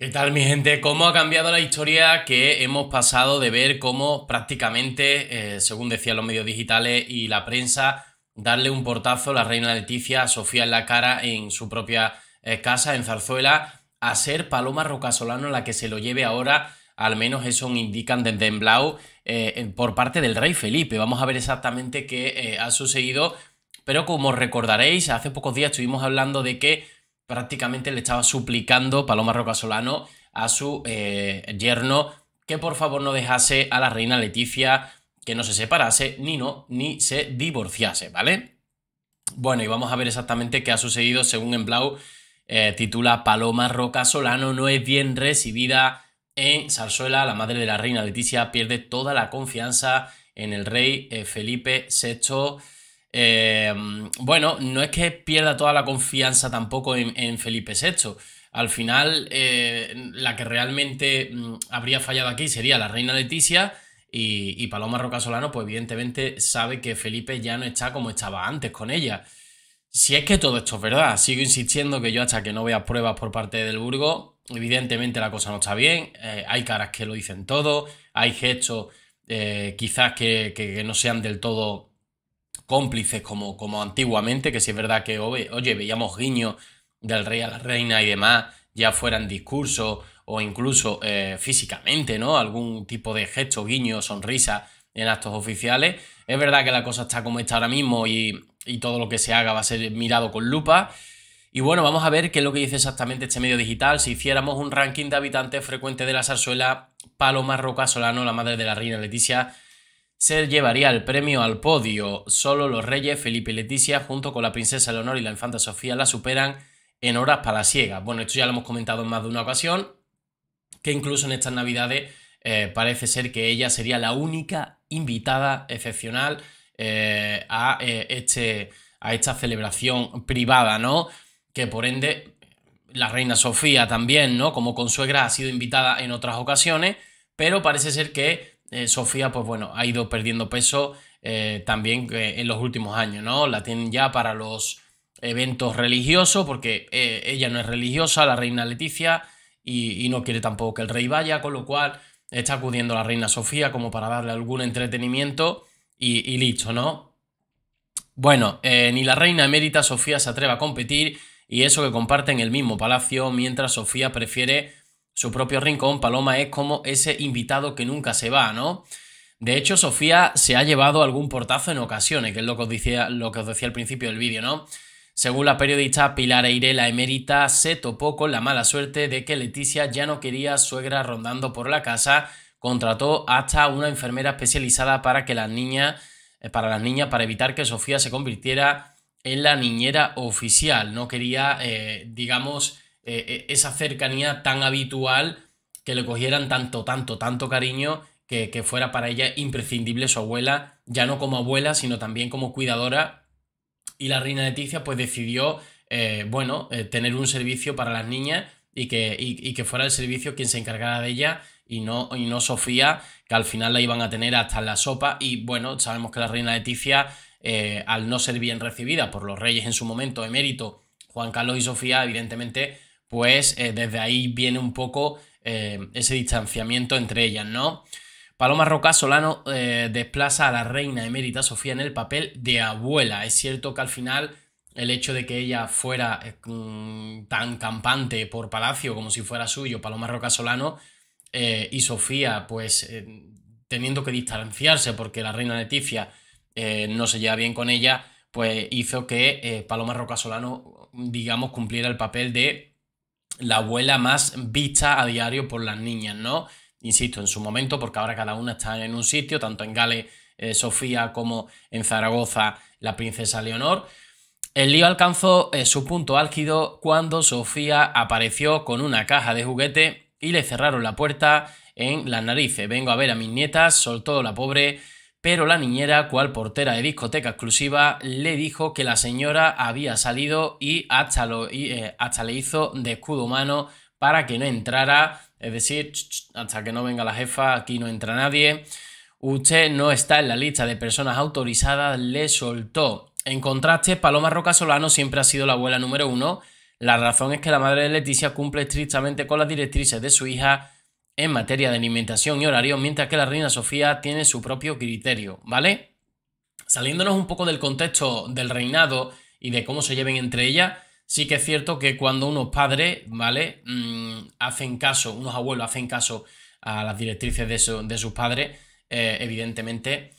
¿Qué tal mi gente? ¿Cómo ha cambiado la historia que hemos pasado de ver cómo prácticamente, eh, según decían los medios digitales y la prensa, darle un portazo a la reina Leticia, a Sofía en la cara en su propia eh, casa, en Zarzuela, a ser Paloma Rocasolano la que se lo lleve ahora, al menos eso indican desde en Blau, eh, por parte del rey Felipe. Vamos a ver exactamente qué ha sucedido, pero como recordaréis, hace pocos días estuvimos hablando de que prácticamente le estaba suplicando Paloma Roca Solano a su eh, yerno que por favor no dejase a la reina Leticia que no se separase ni no ni se divorciase, ¿vale? Bueno, y vamos a ver exactamente qué ha sucedido según en Blau eh, titula Paloma Roca Solano no es bien recibida en Sarsuela, la madre de la reina Leticia pierde toda la confianza en el rey eh, Felipe VI eh, bueno, no es que pierda toda la confianza tampoco en, Felipe VI. Al final, eh, la que realmente mm, habría fallado aquí sería la reina Leticia y, Paloma Roca Solano, pues evidentemente sabe que Felipe ya no está como estaba antes con ella. Si es que todo esto es verdad, sigo insistiendo que yo hasta que no vea pruebas por parte del Burgo, evidentemente la cosa no está bien, eh, hay caras que lo dicen todo, hay gestos quizás que no sean del todo cómplices como, como antiguamente, que si es verdad que, oye, veíamos guiños del rey a la reina y demás, ya fueran discurso o incluso eh, físicamente, ¿no? Algún tipo de gesto, guiño, sonrisa en actos oficiales. Es verdad que la cosa está como está ahora mismo y, y todo lo que se haga va a ser mirado con lupa. Y bueno, vamos a ver qué es lo que dice exactamente este medio digital. Si hiciéramos un ranking de habitantes frecuentes de la zarzuela, Paloma Roca Solano, la madre de la reina Leticia, se llevaría el premio al podio. Solo los reyes Felipe y Leticia, junto con la princesa Leonor y la infanta Sofía, la superan en horas palaciegas. Bueno, esto ya lo hemos comentado en más de una ocasión, que incluso en estas navidades eh, parece ser que ella sería la única invitada excepcional eh, a, eh, este, a esta celebración privada, ¿no? Que por ende la reina Sofía también, ¿no? Como consuegra ha sido invitada en otras ocasiones, pero parece ser que eh, Sofía, pues bueno, ha ido perdiendo peso eh, también eh, en los últimos años, ¿no? La tienen ya para los eventos religiosos, porque ella no es religiosa, la reina Leticia, y, no quiere tampoco que el rey vaya, con lo cual está acudiendo la reina Sofía como para darle algún entretenimiento y, y listo, ¿no? Bueno, ni la reina emérita Sofía se atreve a competir, y eso que comparten el mismo palacio, mientras Sofía prefiere su propio rincón, Paloma es como ese invitado que nunca se va, ¿no? De hecho, Sofía se ha llevado algún portazo en ocasiones, que es lo que os decía, lo que os decía al principio del vídeo, ¿no? Según la periodista Pilar Eire, la emérita se topó con la mala suerte de que Leticia ya no quería suegra rondando por la casa, contrató hasta una enfermera especializada para que las niñas, eh, para las niñas, para evitar que Sofía se convirtiera en la niñera oficial. No quería, eh, digamos, eh, eh, esa cercanía tan habitual, que le cogieran tanto, tanto, tanto cariño, que, fuera para ella imprescindible su abuela, ya no como abuela, sino también como cuidadora. Y la reina Leticia pues decidió, eh, bueno, tener un servicio para las niñas y que, que fuera el servicio quien se encargara de ella y no, y no Sofía, que al final la iban a tener hasta en la sopa. Y bueno, sabemos que la reina Leticia, al no ser bien recibida por los reyes en su momento, emérito, Juan Carlos y Sofía, evidentemente pues eh, desde ahí viene un poco eh, ese distanciamiento entre ellas, ¿no? Paloma Roca Solano eh, desplaza a la reina emérita Sofía en el papel de abuela. Es cierto que al final el hecho de que ella fuera mm, tan campante por palacio como si fuera suyo, Paloma Roca Solano, y Sofía, pues teniendo que distanciarse porque la reina Leticia no se lleva bien con ella, pues hizo que Paloma Roca Solano, digamos, cumpliera el papel de la abuela más vista a diario por las niñas, ¿no? Insisto, en su momento, porque ahora cada una está en un sitio, tanto en Gales eh, Sofía como en Zaragoza la princesa Leonor. El lío alcanzó eh, su punto álgido cuando Sofía apareció con una caja de juguete y le cerraron la puerta en las narices. Vengo a ver a mis nietas, soltó la pobre pero la niñera, cual portera de discoteca exclusiva, le dijo que la señora había salido y hasta, eh, le hizo de escudo humano para que no entrara, es decir, hasta que no venga la jefa, aquí no entra nadie. Usted no está en la lista de personas autorizadas, le soltó. En contraste, Paloma Roca Solano siempre ha sido la abuela número uno, La razón es que la madre de Leticia cumple estrictamente con las directrices de su hija en materia de alimentación y horario, mientras que la reina Sofía tiene su propio criterio, ¿vale? Saliéndonos un poco del contexto del reinado y de cómo se lleven entre ellas, sí que es cierto que cuando unos padres, ¿vale? Mm, hacen caso, unos abuelos hacen caso a las directrices de, sus padres, eh, evidentemente,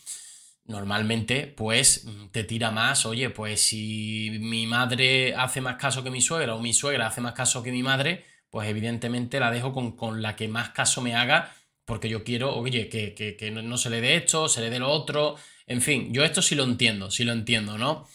normalmente, pues te tira más, oye, pues si mi madre hace más caso que mi suegra o mi suegra hace más caso que mi madre, pues evidentemente la dejo con, la que más caso me haga, porque yo quiero, oye, que, no se le dé esto, se le dé lo otro, en fin, yo esto sí lo entiendo, sí lo entiendo, ¿no?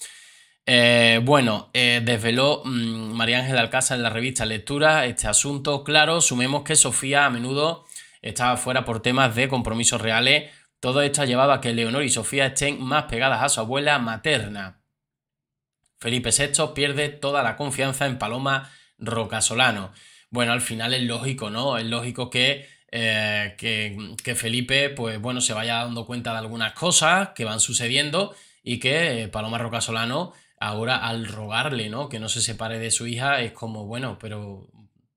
Eh, bueno, eh, desveló mm, María Ángela Alcázar en la revista Lectura este asunto. Claro, sumemos que Sofía a menudo estaba fuera por temas de compromisos reales. Todo esto ha llevado a que Leonor y Sofía estén más pegadas a su abuela materna. Felipe VI pierde toda la confianza en Paloma Rocasolano bueno, al final es lógico, ¿no? Es lógico que, eh, que, Felipe, pues bueno, se vaya dando cuenta de algunas cosas que van sucediendo y que eh, Paloma Rocasolano, ahora al rogarle, ¿no? Que no se separe de su hija, es como, bueno, pero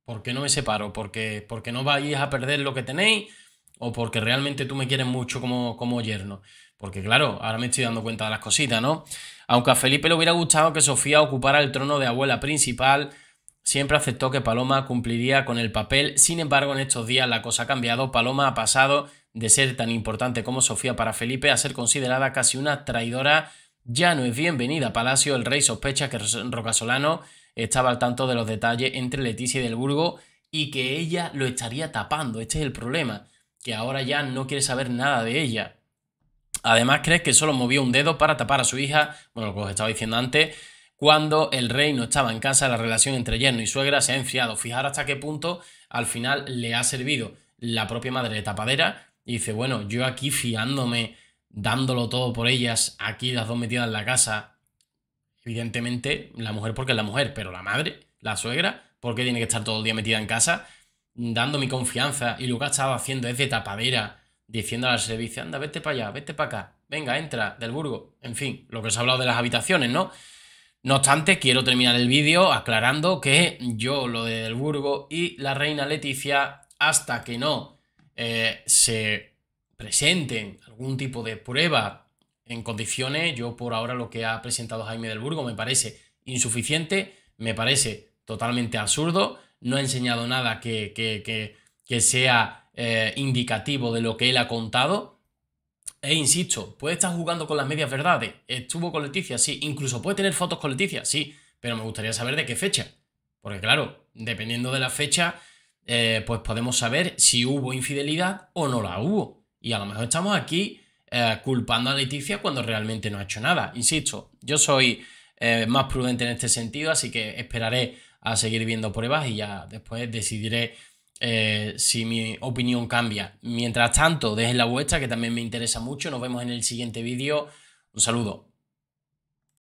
¿por qué no me separo? ¿Porque, porque no vais a perder lo que tenéis? ¿O porque realmente tú me quieres mucho como, como yerno? Porque claro, ahora me estoy dando cuenta de las cositas, ¿no? Aunque a Felipe le hubiera gustado que Sofía ocupara el trono de abuela principal, siempre aceptó que Paloma cumpliría con el papel. Sin embargo, en estos días la cosa ha cambiado. Paloma ha pasado de ser tan importante como Sofía para Felipe a ser considerada casi una traidora. Ya no es bienvenida a Palacio. El rey sospecha que Rocasolano estaba al tanto de los detalles entre Leticia y Del Burgo y que ella lo estaría tapando. Este es el problema, que ahora ya no quiere saber nada de ella. Además, crees que solo movió un dedo para tapar a su hija, bueno, lo que os estaba diciendo antes, cuando el rey no estaba en casa, la relación entre yerno y suegra se ha enfriado. Fijar hasta qué punto al final le ha servido la propia madre de tapadera y dice, bueno, yo aquí fiándome, dándolo todo por ellas, aquí las dos metidas en la casa, evidentemente la mujer porque es la mujer, pero la madre, la suegra, porque tiene que estar todo el día metida en casa, dando mi confianza y lo que ha estado haciendo es de tapadera, diciendo al servicio, anda, vete para allá, vete para acá, venga, entra, del burgo, en fin, lo que os ha hablado de las habitaciones, ¿no? No obstante, quiero terminar el vídeo aclarando que yo lo de Del Burgo y la reina Leticia, hasta que no eh, se presenten algún tipo de prueba en condiciones, yo por ahora lo que ha presentado Jaime Del Burgo me parece insuficiente, me parece totalmente absurdo, no ha enseñado nada que, que, sea eh, indicativo de lo que él ha contado e insisto, puede estar jugando con las medias verdades. Estuvo con Leticia, sí. Incluso puede tener fotos con Leticia, sí. Pero me gustaría saber de qué fecha. Porque claro, dependiendo de la fecha, eh, pues podemos saber si hubo infidelidad o no la hubo. Y a lo mejor estamos aquí eh, culpando a Leticia cuando realmente no ha hecho nada. Insisto, yo soy eh, más prudente en este sentido, así que esperaré a seguir viendo pruebas y ya después decidiré eh, si mi opinión cambia. Mientras tanto, dejen la vuestra, que también me interesa mucho. Nos vemos en el siguiente vídeo. Un saludo.